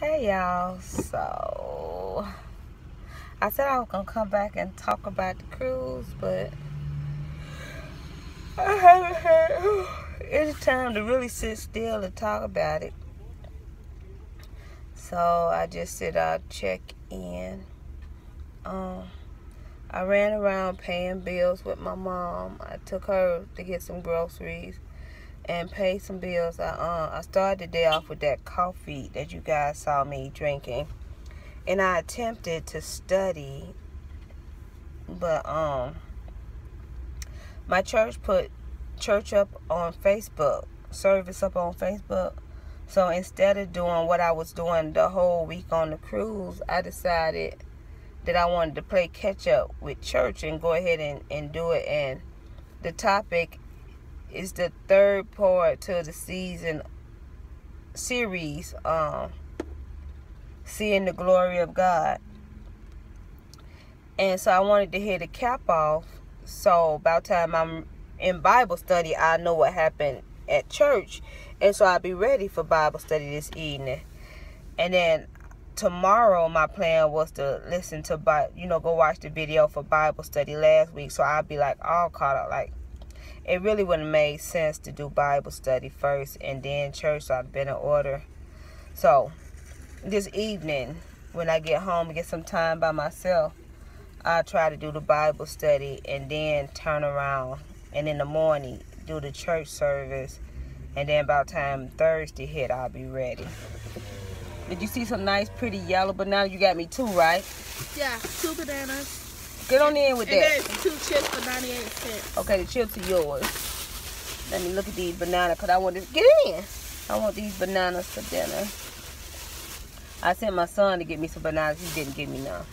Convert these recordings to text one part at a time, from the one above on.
Hey y'all, so I said I was gonna come back and talk about the cruise, but I haven't had any time to really sit still and talk about it. So I just said I'll check in. Um, I ran around paying bills with my mom. I took her to get some groceries and pay some bills. I uh, I started the day off with that coffee that you guys saw me drinking, and I attempted to study, but um, my church put church up on Facebook, service up on Facebook. So instead of doing what I was doing the whole week on the cruise, I decided that I wanted to play catch up with church and go ahead and, and do it. And the topic is the third part to the season series, um, Seeing the Glory of God. And so I wanted to hit the cap off. So by the time I'm in Bible study, I know what happened at church. And so I'll be ready for Bible study this evening. And then tomorrow my plan was to listen to you know go watch the video for bible study last week so i'll be like all caught up like it really wouldn't made sense to do bible study first and then church so i've been in order so this evening when i get home and get some time by myself i'll try to do the bible study and then turn around and in the morning do the church service and then by the time thursday hit i'll be ready did you see some nice, pretty yellow banana? You got me two, right? Yeah, two bananas. Get on in with and that. Two chips for 98 cents. Okay, the chips are yours. Let me look at these bananas because I want to get in. I want these bananas for dinner. I sent my son to get me some bananas. He didn't give me none.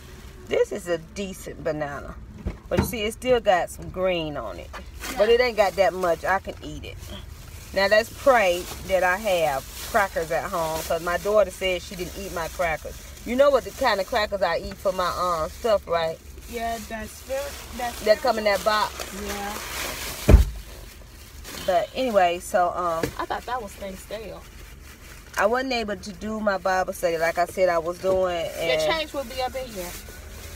This is a decent banana. But you see, it still got some green on it. Yeah. But it ain't got that much. I can eat it. Now let's pray that I have crackers at home because my daughter said she didn't eat my crackers. You know what the kind of crackers I eat for my um stuff, right? Yeah, that's fair. That's that come in that box. Yeah. But anyway, so um, I thought that was thing stale. I wasn't able to do my Bible study like I said I was doing. And Your change will be up in here.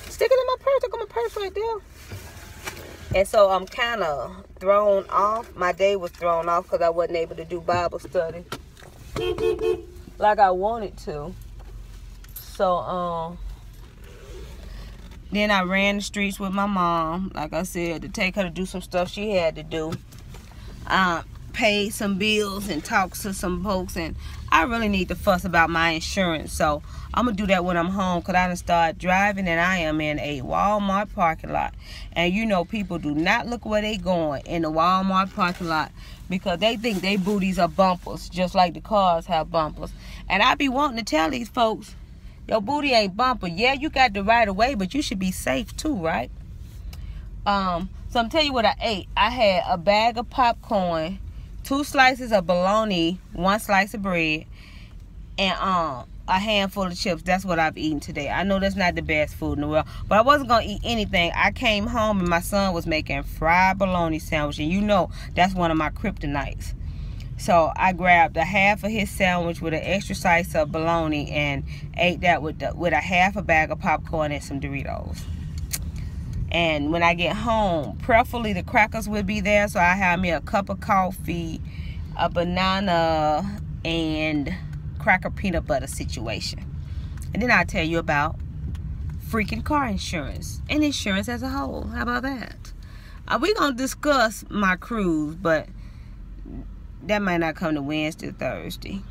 Stick it in my purse. I got my purse right there. And so I'm kind of thrown off. My day was thrown off because I wasn't able to do Bible study like I wanted to. So, um, then I ran the streets with my mom, like I said, to take her to do some stuff she had to do. Paid some bills and talked to some folks, and I really need to fuss about my insurance. So I'm gonna do that when I'm home because I done start driving and I am in a Walmart parking lot. And you know people do not look where they going in the Walmart parking lot because they think they booties are bumpers, just like the cars have bumpers. And I be wanting to tell these folks, your booty ain't bumper. Yeah, you got the right of way, but you should be safe too, right? Um, so I'm tell you what I ate. I had a bag of popcorn, two slices of bologna, one slice of bread, and um a handful of chips. That's what I've eaten today. I know that's not the best food in the world, but I wasn't gonna eat anything. I came home and my son was making fried bologna sandwich, and you know that's one of my kryptonites. So I grabbed a half of his sandwich with an extra slice of bologna and ate that with the, with a half a bag of popcorn and some Doritos. And when I get home, preferably the crackers would be there, so I have me a cup of coffee, a banana, and cracker peanut butter situation. And then I'll tell you about freaking car insurance and insurance as a whole. How about that? Uh, we're going to discuss my cruise, but that might not come to Wednesday, Thursday.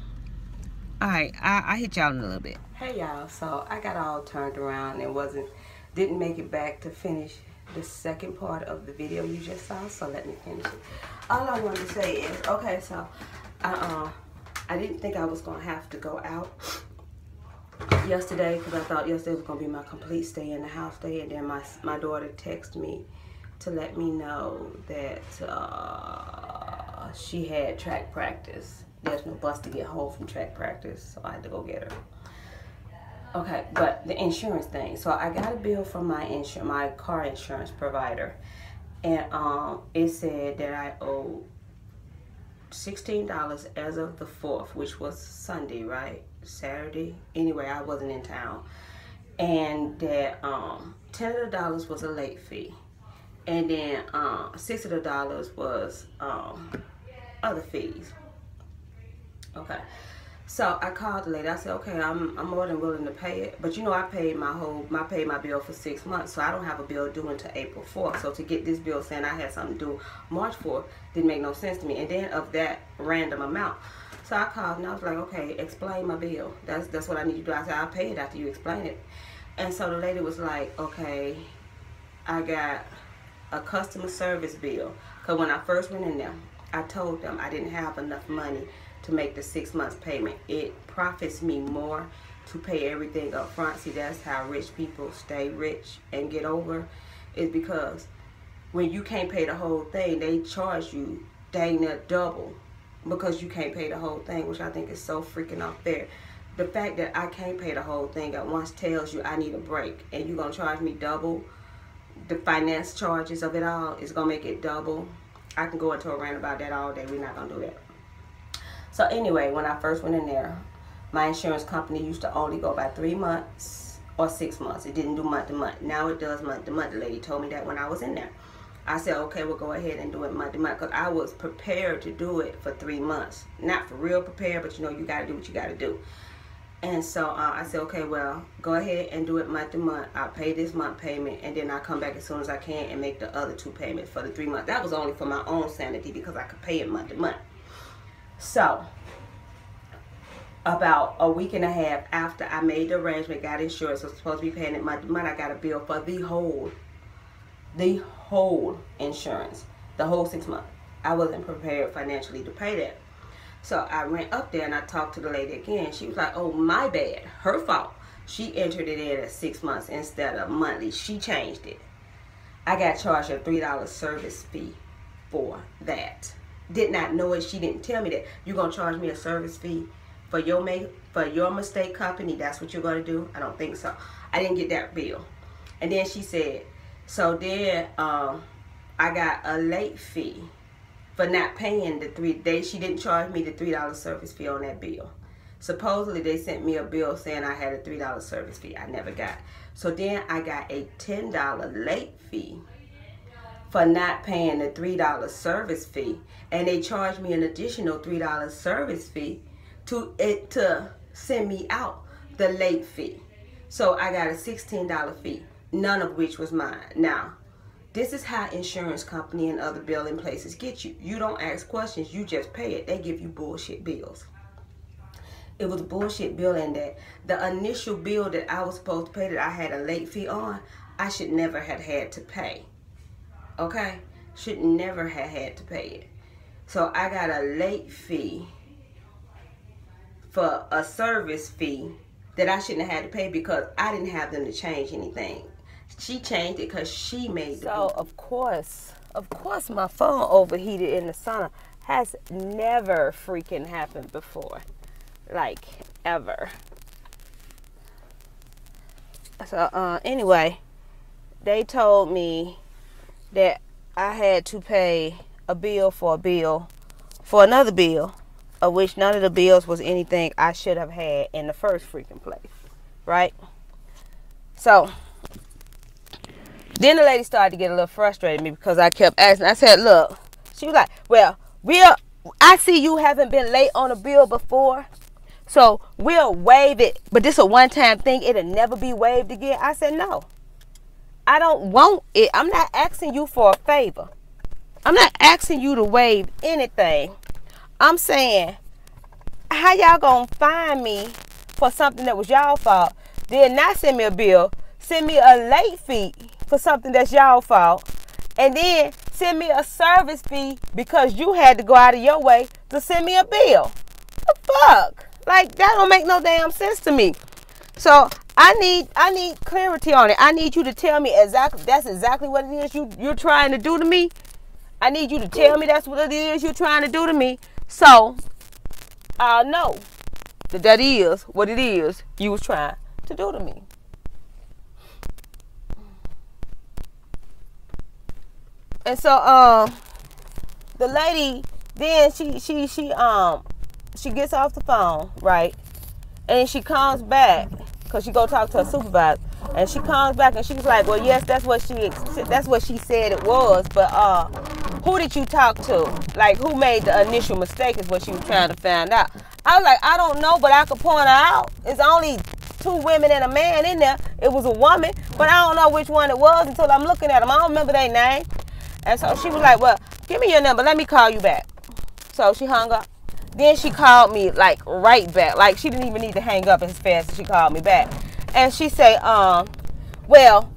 All right, I, I hit y'all in a little bit. Hey y'all, so I got all turned around and wasn't, didn't make it back to finish the second part of the video you just saw, so let me finish it. All I wanted to say is, okay, so I, uh, I didn't think I was gonna have to go out yesterday because I thought yesterday was gonna be my complete stay in the house day and then my, my daughter texted me to let me know that uh, she had track practice. There's no bus to get home from track practice, so I had to go get her. Okay, but the insurance thing. So I got a bill from my insur my car insurance provider, and um, it said that I owe sixteen dollars as of the fourth, which was Sunday, right? Saturday. Anyway, I wasn't in town, and that um ten of the dollars was a late fee, and then um six of the dollars was um other fees. Okay. So I called the lady. I said, okay, I'm, I'm more than willing to pay it. But you know, I paid my whole, I paid my bill for six months. So I don't have a bill due until April 4th. So to get this bill saying I had something due March 4th didn't make no sense to me. And then of that random amount. So I called and I was like, okay, explain my bill. That's, that's what I need to do. I said, I'll pay it after you explain it. And so the lady was like, okay, I got a customer service bill. Because when I first went in there, I told them I didn't have enough money to make the six months payment. It profits me more to pay everything up front. See, that's how rich people stay rich and get over. Is because when you can't pay the whole thing, they charge you dang near double because you can't pay the whole thing, which I think is so freaking unfair. The fact that I can't pay the whole thing at once tells you I need a break, and you're gonna charge me double the finance charges of it all is gonna make it double. I can go into a rant about that all day. We're not gonna do that. So anyway, when I first went in there, my insurance company used to only go by three months or six months. It didn't do month to month. Now it does month to month. The lady told me that when I was in there. I said, okay, we'll go ahead and do it month to month because I was prepared to do it for three months. Not for real prepared, but you know, you got to do what you got to do. And so uh, I said, okay, well, go ahead and do it month to month. I'll pay this month payment, and then I'll come back as soon as I can and make the other two payments for the three months. That was only for my own sanity because I could pay it month to month. So, about a week and a half after I made the arrangement, got insurance, was supposed to be paying it month to month, I got a bill for the whole, the whole insurance, the whole six months. I wasn't prepared financially to pay that. So I went up there and I talked to the lady again. She was like, oh, my bad, her fault. She entered it in at six months instead of monthly. She changed it. I got charged a $3 service fee for that. Did not know it. She didn't tell me that. You're going to charge me a service fee for your make for your mistake company that's what you're going to do i don't think so i didn't get that bill and then she said so then um, i got a late fee for not paying the three days she didn't charge me the three dollar service fee on that bill supposedly they sent me a bill saying i had a three dollar service fee i never got so then i got a ten dollar late fee for not paying the three dollar service fee and they charged me an additional three dollar service fee to it to send me out the late fee. So I got a $16 fee, none of which was mine. Now, this is how insurance company and other billing places get you. You don't ask questions, you just pay it. They give you bullshit bills. It was a bullshit billing that the initial bill that I was supposed to pay that I had a late fee on, I should never have had to pay. Okay? Should never have had to pay it. So I got a late fee for a service fee that I shouldn't have had to pay because I didn't have them to change anything. She changed it because she made it. So of course, of course, my phone overheated in the sauna has never freaking happened before, like ever. So uh, anyway, they told me that I had to pay a bill for a bill for another bill of which none of the bills was anything I should have had in the first freaking place. Right? So, then the lady started to get a little frustrated me because I kept asking. I said, look, she was like, well, we'll, I see you haven't been late on a bill before. So we'll waive it, but this a one-time thing. It'll never be waived again. I said, no. I don't want it. I'm not asking you for a favor. I'm not asking you to waive anything. I'm saying, how y'all gonna find me for something that was y'all fault? Then not send me a bill, send me a late fee for something that's y'all fault, and then send me a service fee because you had to go out of your way to send me a bill. The fuck? Like that don't make no damn sense to me. So I need I need clarity on it. I need you to tell me exactly that's exactly what it is you you're trying to do to me. I need you to tell me that's what it is you're trying to do to me so I'll know that that is what it is you was trying to do to me. And so um the lady then she she she um she gets off the phone, right? And she comes back because she go talk to her supervisor, and she comes back and she's like, "Well, yes, that's what she that's what she said it was, but uh, who did you talk to? Like, who made the initial mistake is what she was trying to find out." I was like, "I don't know, but I could point out. It's only two women and a man in there. It was a woman, but I don't know which one it was until I'm looking at them. I don't remember their name." And so she was like, "Well, give me your number. Let me call you back." So she hung up. Then she called me like right back. Like she didn't even need to hang up as fast as she called me back. And she said, um, well,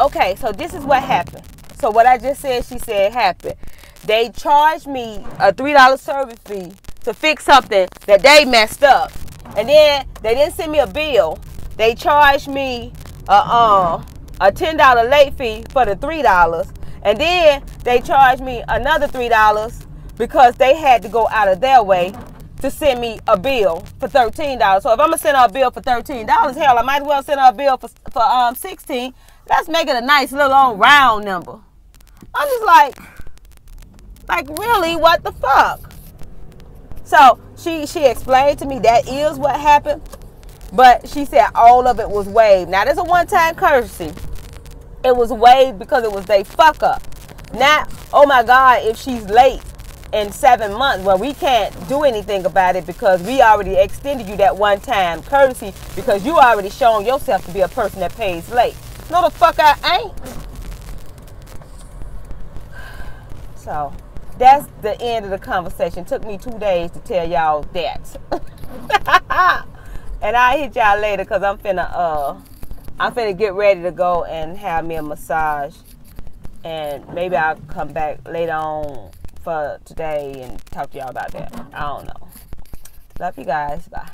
okay, so this is what happened. So what I just said, she said happened. They charged me a three dollar service fee to fix something that they messed up. And then they didn't send me a bill. They charged me a uh, a ten dollar late fee for the three dollars. And then they charged me another three dollars because they had to go out of their way to send me a bill for thirteen dollars. So if I'm gonna send her a bill for thirteen dollars, hell, I might as well send her a bill for for um sixteen. Let's make it a nice little old round number. I'm just like, like really, what the fuck? So she she explained to me that is what happened, but she said all of it was waived. Now there's a one time courtesy. It was waived because it was they fuck up. Not oh my god if she's late in seven months. Well, we can't do anything about it because we already extended you that one time courtesy because you already shown yourself to be a person that pays late. No, the fuck I ain't. So that's the end of the conversation. Took me two days to tell y'all that. and I'll hit y'all later because I'm finna uh I'm finna get ready to go and have me a massage. And maybe I'll come back later on for today and talk to y'all about that. I don't know. Love you guys. Bye.